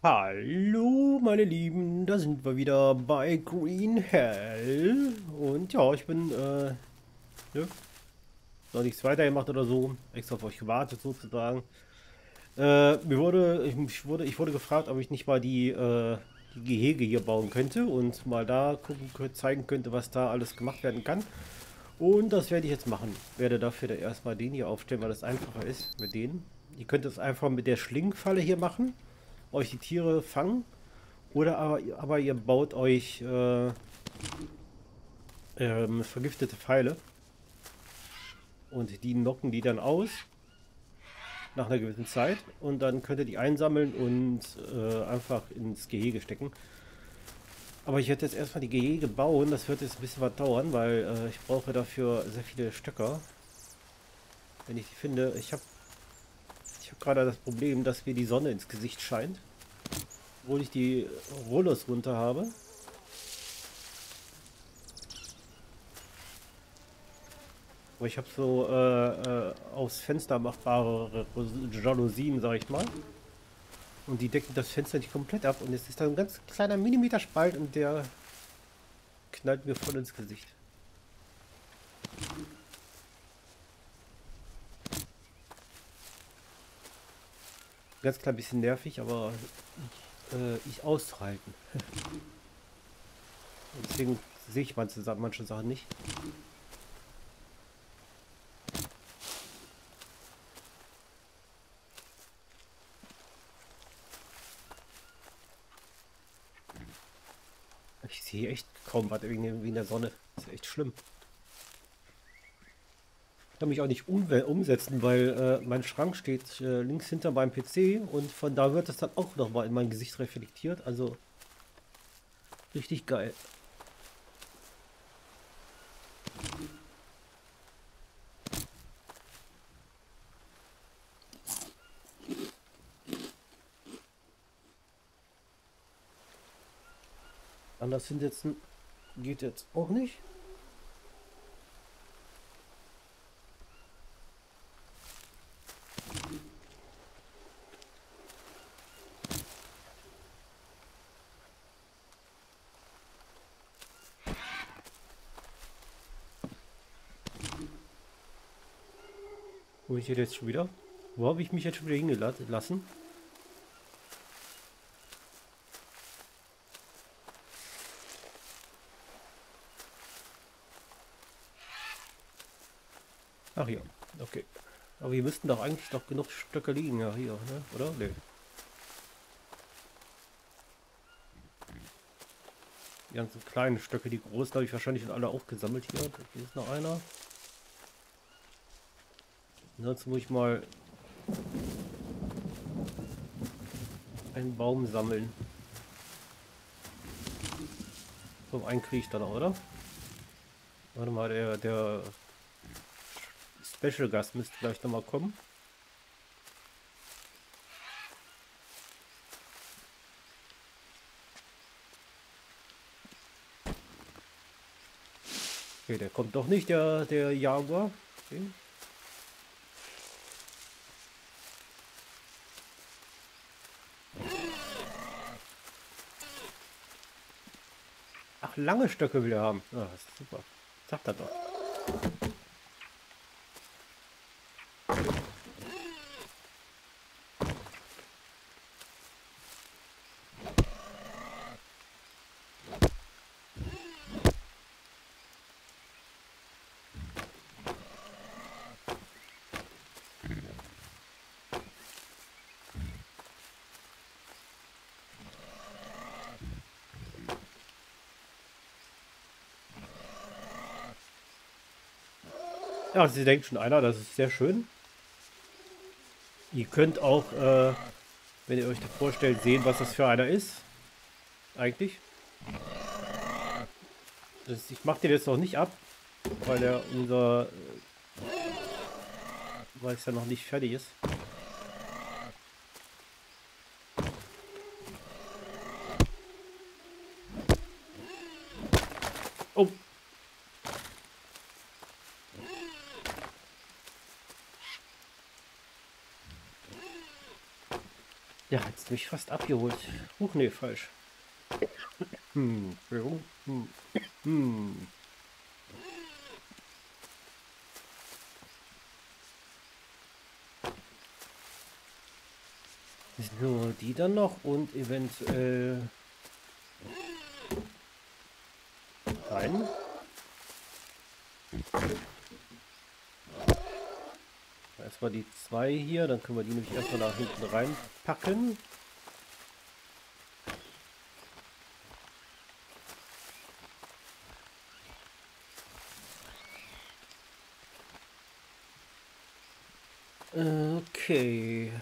Hallo meine Lieben, da sind wir wieder bei Green Hell und ja, ich bin äh, ne, noch nichts weiter gemacht oder so, extra auf euch gewartet sozusagen. Äh, mir wurde, ich, wurde, ich wurde gefragt, ob ich nicht mal die, äh, die Gehege hier bauen könnte und mal da gucken, zeigen könnte, was da alles gemacht werden kann. Und das werde ich jetzt machen. Werde dafür da erstmal den hier aufstellen, weil das einfacher ist mit denen. Ihr könnt es einfach mit der Schlingenfalle hier machen euch die Tiere fangen. Oder aber, aber ihr baut euch äh, ähm, vergiftete Pfeile. Und die knocken die dann aus. Nach einer gewissen Zeit. Und dann könnt ihr die einsammeln und äh, einfach ins Gehege stecken. Aber ich werde jetzt erstmal die Gehege bauen. Das wird jetzt ein bisschen was dauern, weil äh, ich brauche dafür sehr viele Stöcker. Wenn ich die finde. Ich habe gerade das Problem, dass mir die Sonne ins Gesicht scheint. Obwohl ich die Rollers runter habe. Aber ich habe so äh, äh, aufs Fenster machbare Jalousien, sag ich mal. Und die decken das Fenster nicht komplett ab. Und es ist da ein ganz kleiner Millimeter Spalt und der knallt mir voll ins Gesicht. Ganz klein bisschen nervig, aber äh, ich aushalten. Deswegen sehe ich manche, manche Sachen nicht. Ich sehe echt kaum was wegen in der Sonne. Das ist echt schlimm kann mich auch nicht um, umsetzen, weil äh, mein Schrank steht äh, links hinter meinem PC und von da wird es dann auch nochmal in mein Gesicht reflektiert. Also richtig geil. Anders hinsetzen geht jetzt auch nicht. Wo ich jetzt schon wieder? Wo habe ich mich jetzt schon wieder hingelassen? Ach hier, okay. Aber hier müssten doch eigentlich noch genug Stöcke liegen, ja hier, ne? oder? Nee. Die ganzen kleinen Stöcke, die großen habe ich wahrscheinlich alle aufgesammelt hier. Hier ist noch einer. Sonst muss ich mal einen Baum sammeln. So, einen kriege ich dann auch, oder? Warte mal, der, der Special Gast müsste gleich noch mal kommen. Okay, der kommt doch nicht, der, der Jaguar. Okay. Lange Stöcke will er haben. Ja, das ist super. Sagt er doch. Ja, sie denkt schon einer, das ist sehr schön. Ihr könnt auch, äh, wenn ihr euch das vorstellt, sehen, was das für einer ist. Eigentlich. Das, ich mache den jetzt noch nicht ab, weil er unser... Äh, weil es ja noch nicht fertig ist. Ja, jetzt mich fast abgeholt. Huch, nee, falsch. Hm, hm, hm, hm. So, die dann noch und eventuell... Nein. Erstmal die zwei hier, dann können wir die nämlich erstmal nach hinten reinpacken. Okay.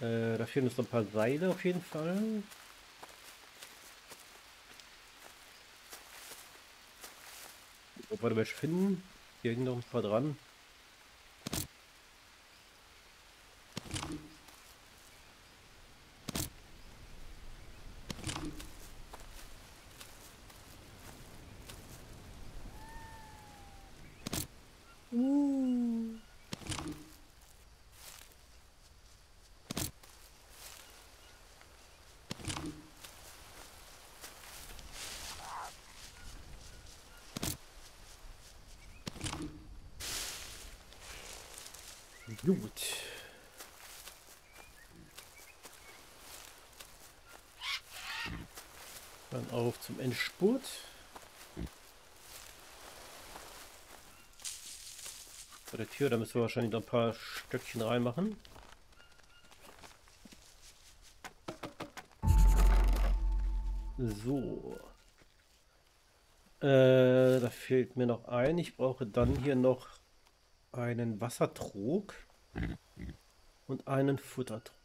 Äh, da fehlen uns noch ein paar Seile auf jeden Fall. Ob wir welche finden? Hier hängen noch ein paar dran. Gut. Dann auf Endspurt. Bei der Tür, da müssen wir wahrscheinlich noch ein paar Stöckchen reinmachen. So. Äh, da fehlt mir noch ein. Ich brauche dann hier noch einen Wassertrog und einen Futtertrog.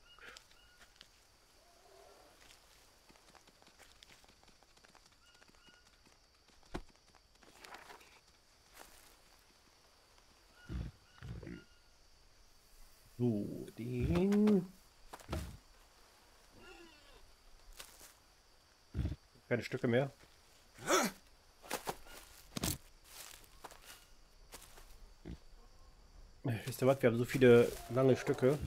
So, den. Keine Stücke mehr. Wisst ihr was? Wir haben so viele lange Stücke.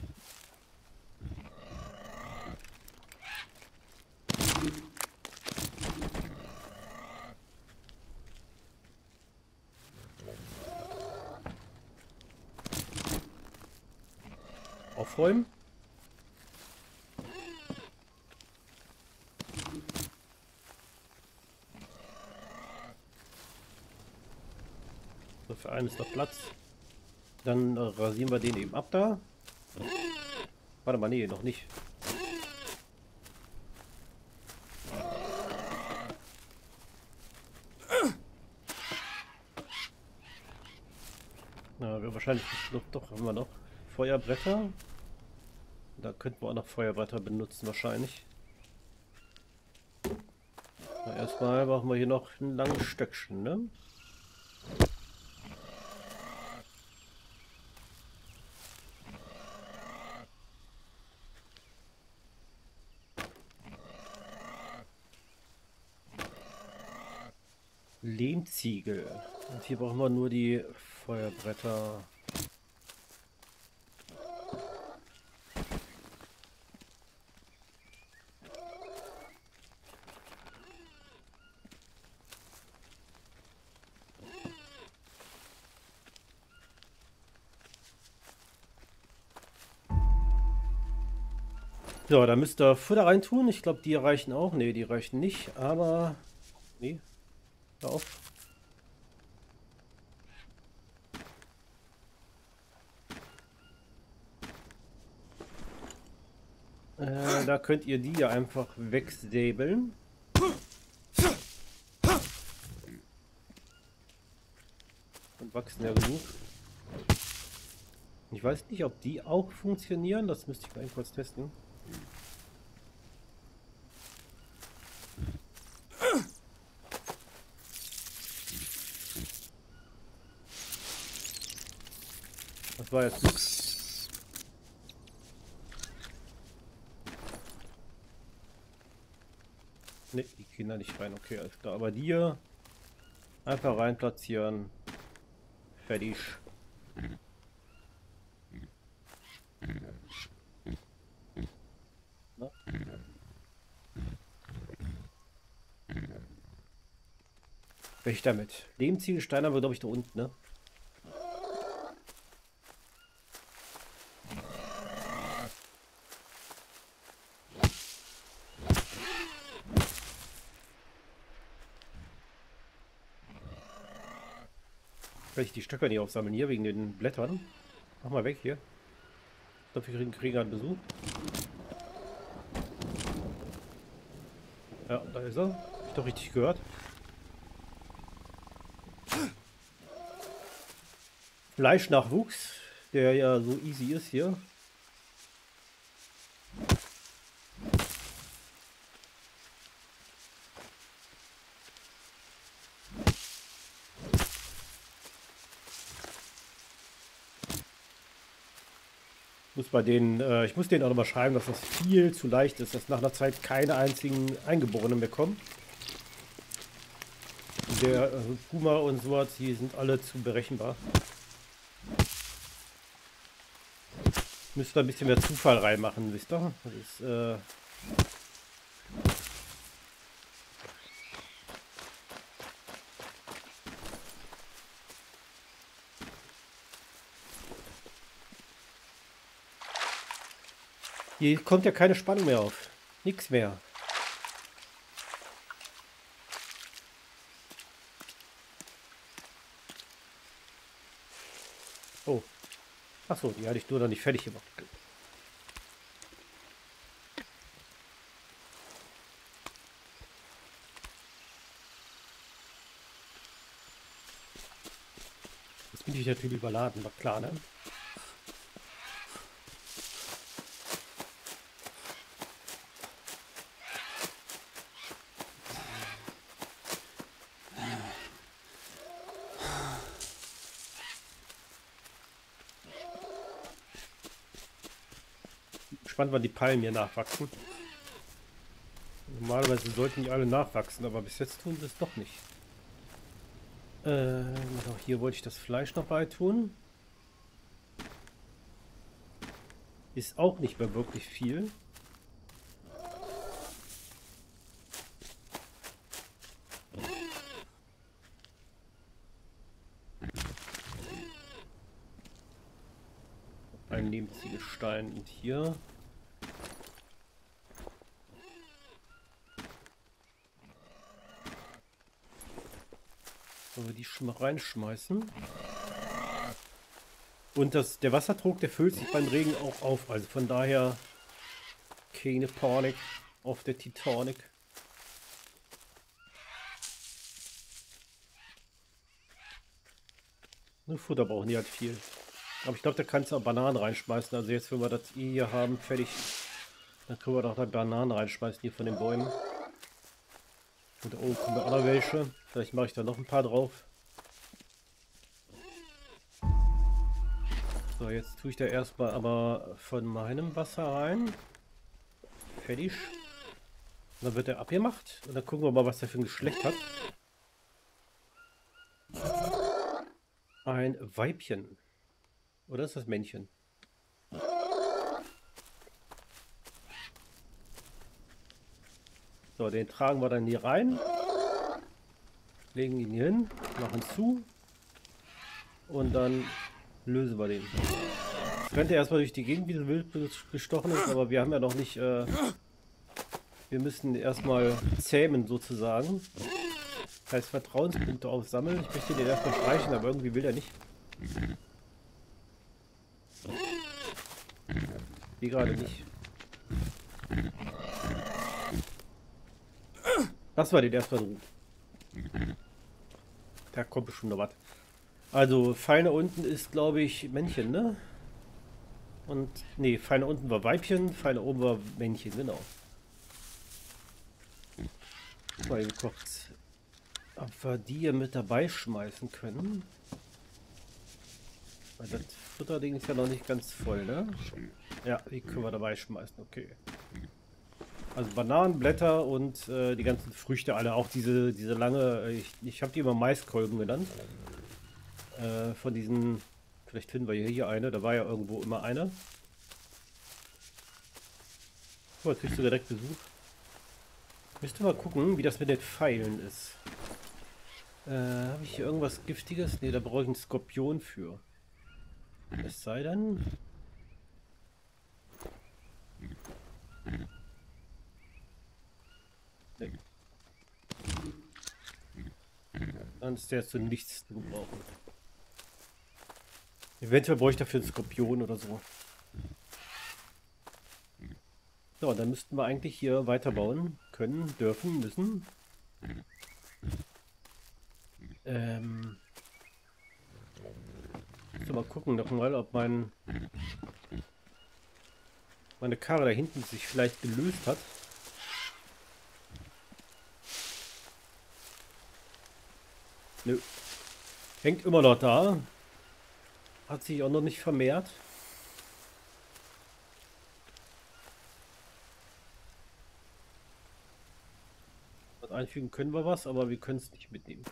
Aufräumen. Für einen ist noch Platz. Dann äh, rasieren wir den eben ab da. Warte mal, nee, noch nicht. Na, wir wahrscheinlich doch, doch haben wir noch Feuerbretter. Da könnten wir auch noch Feuerbretter benutzen wahrscheinlich. Na, erstmal brauchen wir hier noch ein langes Stöckchen, ne? Lehmziegel. Und hier brauchen wir nur die Feuerbretter. So, da müsst ihr Futter reintun. Ich glaube, die reichen auch. Ne, die reichen nicht, aber... Nee, Hör auf. Äh, da könnt ihr die ja einfach wegsäbeln. Und wachsen ja genug. Ich weiß nicht, ob die auch funktionieren. Das müsste ich mal kurz testen. Das war jetzt nicht rein. Okay, alles klar. Aber dir einfach rein platzieren. Fertig. Welch damit? Dem Ziel Lehmziegelsteiner war, glaube ich, da unten, ne? Ich die Stöcker nicht aufsammeln hier wegen den Blättern? Mach mal weg hier. Ich glaube, wir kriegen, kriegen einen Besuch. Ja, da ist er. Hab ich doch richtig gehört. Fleischnachwuchs, der ja so easy ist hier. Muss bei denen, äh, ich muss denen auch nochmal schreiben, dass das viel zu leicht ist, dass nach einer Zeit keine einzigen Eingeborenen mehr kommen. Der äh, Puma und sowas, die sind alle zu berechenbar. Müsste ein bisschen mehr Zufall reinmachen, wisst ihr? Das ist, äh Hier kommt ja keine Spannung mehr auf. Nix mehr. Oh. Achso, die hatte ich nur noch nicht fertig gemacht. Jetzt bin ich natürlich überladen, war klar, ne? Gespannt, wann die Palmen hier nachwachsen. Normalerweise sollten die alle nachwachsen, aber bis jetzt tun sie es doch nicht. Äh, auch hier wollte ich das Fleisch noch tun. Ist auch nicht mehr wirklich viel. Ein Lehmziegelstein und hier die reinschmeißen? Und das, der Wasserdruck, der füllt sich beim Regen auch auf. Also von daher keine Panik auf der Titanic. Nur Futter brauchen die halt viel. Aber ich glaube, da kannst du auch Bananen reinschmeißen. Also jetzt, wenn wir das eh hier haben, fertig, dann können wir doch da Bananen reinschmeißen hier von den Bäumen. Und da oben kommen wir auch noch welche. Vielleicht mache ich da noch ein paar drauf. So, jetzt tue ich da erstmal aber von meinem Wasser rein. Fertig. Und dann wird er abgemacht. Und dann gucken wir mal, was der für ein Geschlecht hat. Ein Weibchen. Oder ist das Männchen? So, den tragen wir dann hier rein. Legen ihn hier hin, machen zu. Und dann lösen wir den. Das könnte erstmal durch die Gegend wie so wild gestochen ist, aber wir haben ja noch nicht... Äh, wir müssen erstmal zähmen sozusagen. Das heißt Vertrauenspunkte aufsammeln. Ich möchte den erstmal streichen, aber irgendwie will er nicht. Wie gerade nicht. Das war den erstmal so. Da kommt bestimmt noch was. Also, feine unten ist, glaube ich, Männchen, ne? Und, nee, feine unten war Weibchen, feine oben war Männchen, genau. Mal geguckt, ob wir die hier mit dabei schmeißen können. Weil das Futterding ist ja noch nicht ganz voll, ne? Ja, die können wir dabei schmeißen, okay. Also Bananenblätter und äh, die ganzen Früchte alle. Auch diese, diese lange, äh, ich, ich habe die immer Maiskolben genannt. Äh, von diesen, vielleicht finden wir hier, hier eine, da war ja irgendwo immer eine. So, jetzt kriegst du direkt Besuch. Müsste mal gucken, wie das mit den Pfeilen ist. Äh, habe ich hier irgendwas Giftiges? Ne, da brauche ich einen Skorpion für. Es sei denn... Nee. Dann ist der zu nichts zu gebrauchen. Eventuell brauche ich dafür einen Skorpion oder so. So, dann müssten wir eigentlich hier weiterbauen können, dürfen, müssen. Ähm. So, mal gucken noch mal, ob mein meine Karre da hinten sich vielleicht gelöst hat. Nö. Hängt immer noch da. Hat sich auch noch nicht vermehrt. Einfügen können wir was, aber wir können es nicht mitnehmen.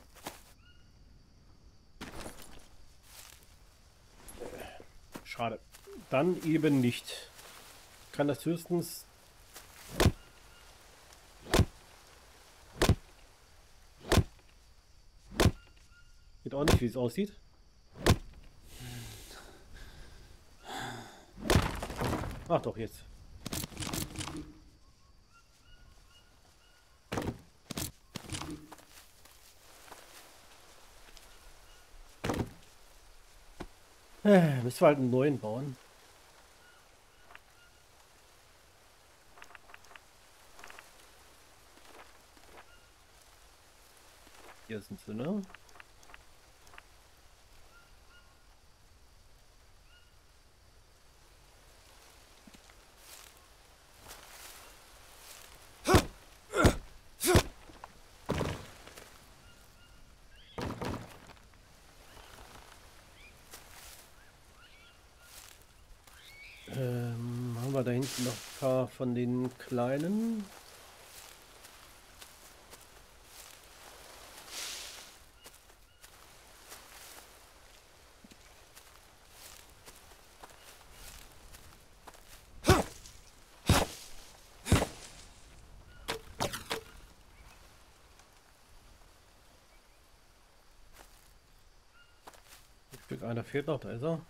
Schade. Dann eben nicht. Kann das höchstens... Geht auch nicht, wie es aussieht. Ach doch, jetzt. Äh, müssen wir halt einen neuen bauen. Hier sind sie, ne? Hinten noch ein paar von den kleinen. Einer fehlt noch, da ist er.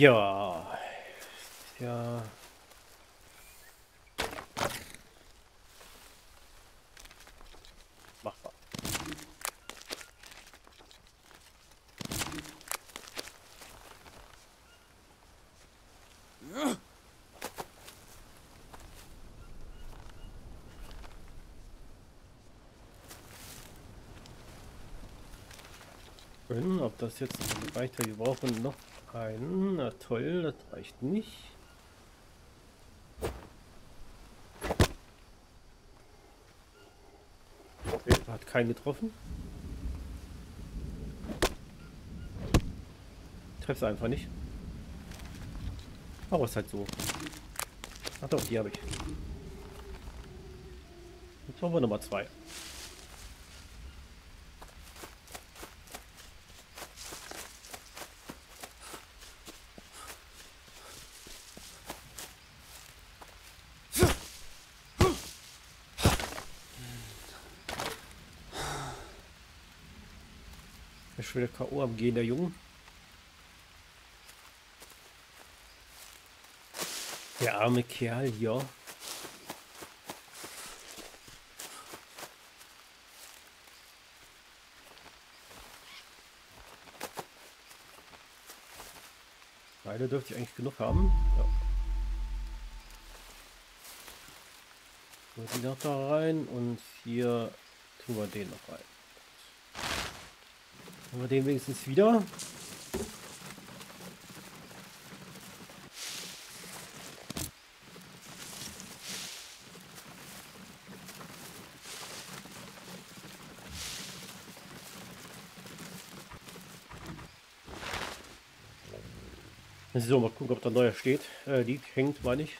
Ja. Ja. Machbar. Ob das jetzt reicht, wir brauchen noch einen. Na toll, das reicht nicht. Okay, hat keinen getroffen. Treff's einfach nicht. Aber ist halt so. Ach doch, die habe ich. Jetzt haben wir Nummer zwei. Schon wieder K.O. am Gehen, der Junge. Der arme Kerl hier. Beide dürfte ich eigentlich genug haben. Ja. So, die noch da rein und hier tun wir den noch rein. Haben den wenigstens wieder? So, mal gucken, ob da neuer steht. Äh, liegt, hängt, meine ich.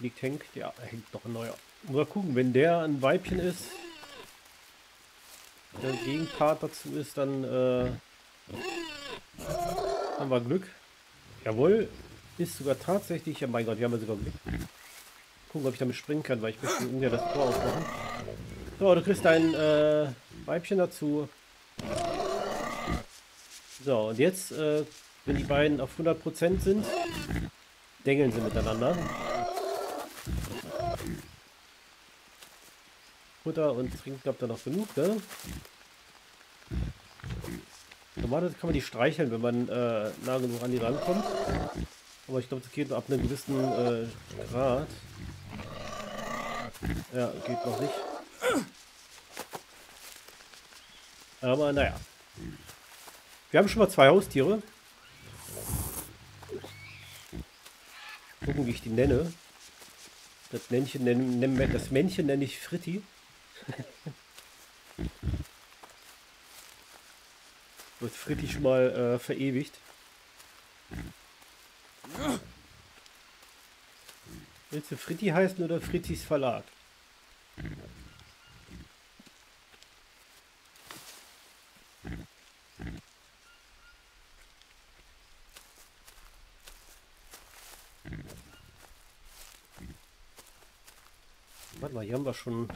Liegt, hängt. Ja, hängt noch ein neuer. Mal gucken, wenn der ein Weibchen ist, der Gegenpart dazu ist, dann äh, haben wir Glück. Jawohl, ist sogar tatsächlich... Ja, mein Gott, wir haben sogar Glück. Gucken, ob ich damit springen kann, weil ich möchte ungefähr das Tor ausmachen. So, du kriegst dein äh, Weibchen dazu. So, und jetzt, äh, wenn die beiden auf 100% sind, dengeln sie miteinander. Futter und Trinken habt ihr noch genug, ne? Normalerweise kann man die streicheln, wenn man äh, nah genug an die rankommt. Aber ich glaube, das geht ab einem gewissen äh, Grad. Ja, geht noch nicht. Aber naja. Wir haben schon mal zwei Haustiere. Gucken, wie ich die nenne. Das Männchen das Männchen nenne ich Fritti. Wird Fritti mal äh, verewigt. Willst du Fritti heißen oder Frittis Verlag? Warte mal, hier haben wir schon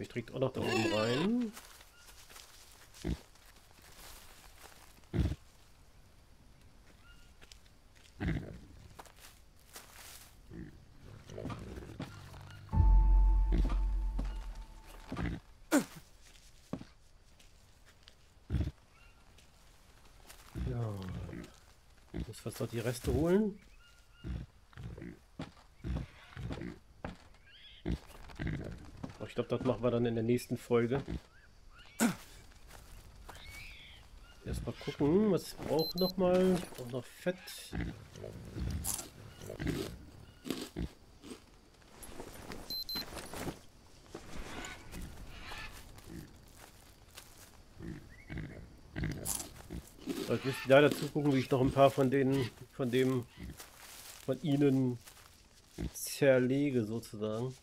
Ich trägt auch noch da oben rein. was dort die Reste holen. Ich glaube, das machen wir dann in der nächsten Folge. Erstmal gucken, was braucht noch mal? Ich brauche noch Fett. Ich muss da dazu gucken, wie ich noch ein paar von denen, von dem, von ihnen zerlege sozusagen.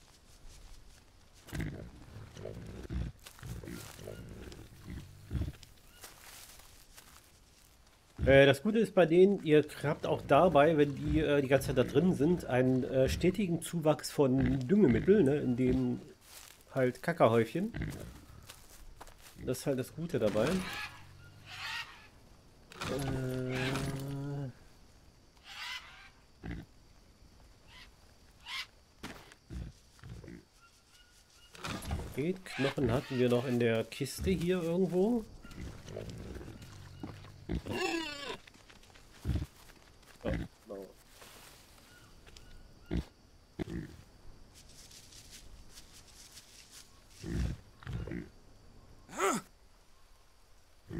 Äh, das Gute ist bei denen, ihr habt auch dabei, wenn die äh, die ganze Zeit da drin sind, einen äh, stetigen Zuwachs von Düngemittel, ne, in dem halt Kackerhäufchen. Das ist halt das Gute dabei. Äh, geht. Knochen hatten wir noch in der Kiste hier irgendwo.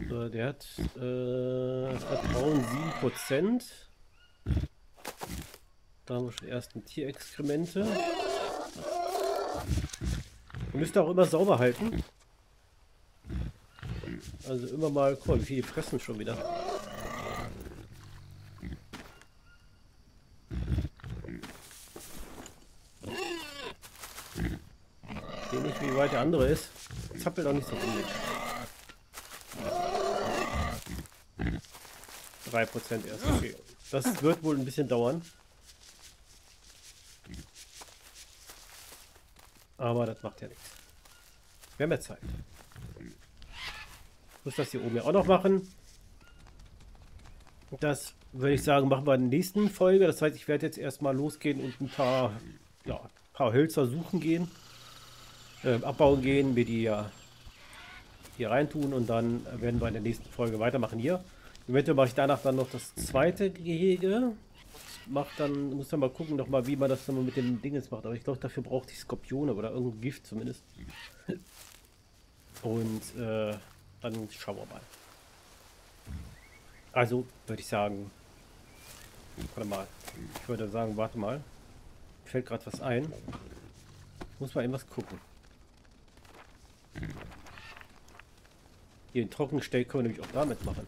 So, der hat äh, Vertrauen 7%. Da haben wir schon die ersten Tierexkremente. Ihr müsst auch immer sauber halten. Also immer mal, guck wie viel die fressen schon wieder. Ich sehe nicht, wie weit der andere ist. Zappelt auch nicht so viel. 3% erst, okay. Das wird wohl ein bisschen dauern. Aber das macht ja nichts. Wir haben ja Zeit. Ich muss das hier oben ja auch noch machen. Das würde ich sagen, machen wir in der nächsten Folge. Das heißt, ich werde jetzt erstmal losgehen und ein paar, ja, ein paar Hölzer suchen gehen. Äh, abbauen gehen, mir die ja hier reintun und dann werden wir in der nächsten Folge weitermachen hier. Eventuell mache ich danach dann noch das zweite Gehege macht dann, muss dann mal gucken, noch mal, wie man das dann mit dem Dinges macht. Aber ich glaube, dafür braucht die Skorpione oder irgendein Gift zumindest. Und äh, dann schauen wir mal. Also würde ich sagen, warte mal. Ich würde sagen, warte mal. Fällt gerade was ein. Muss mal irgendwas gucken. Hier den Trockenstell können wir nämlich auch damit machen.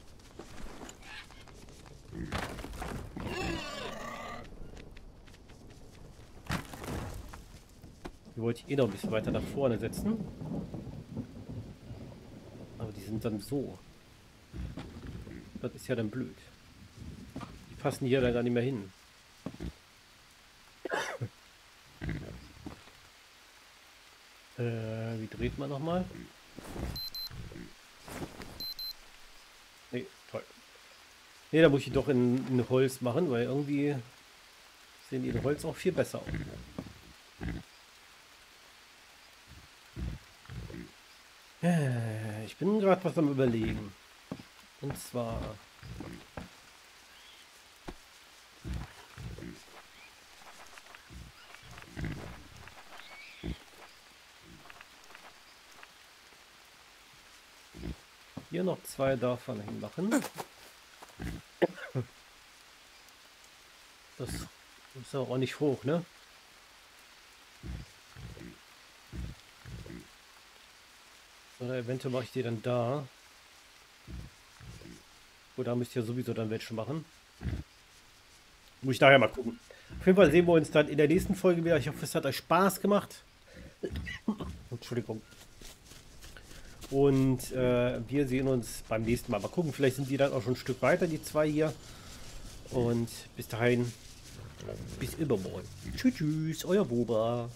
Die wollte ich eh noch ein bisschen weiter nach vorne setzen. Sind dann so. Das ist ja dann blöd. Die passen hier dann gar nicht mehr hin. äh, wie dreht man nochmal? Nee, toll. Nee, da muss ich doch in, in Holz machen, weil irgendwie sehen die in Holz auch viel besser aus. Äh, ich bin gerade was am überlegen. Und zwar... Hier noch zwei davon hinmachen. Das ist auch nicht hoch, ne? Oder eventuell mache ich die dann da. Oder müsst ihr sowieso dann welche machen. Muss ich nachher mal gucken. Auf jeden Fall sehen wir uns dann in der nächsten Folge wieder. Ich hoffe, es hat euch Spaß gemacht. Entschuldigung. Und äh, wir sehen uns beim nächsten Mal. Mal gucken, vielleicht sind die dann auch schon ein Stück weiter, die zwei hier. Und bis dahin, bis übermorgen. Tschüss, tschüss, euer Boba.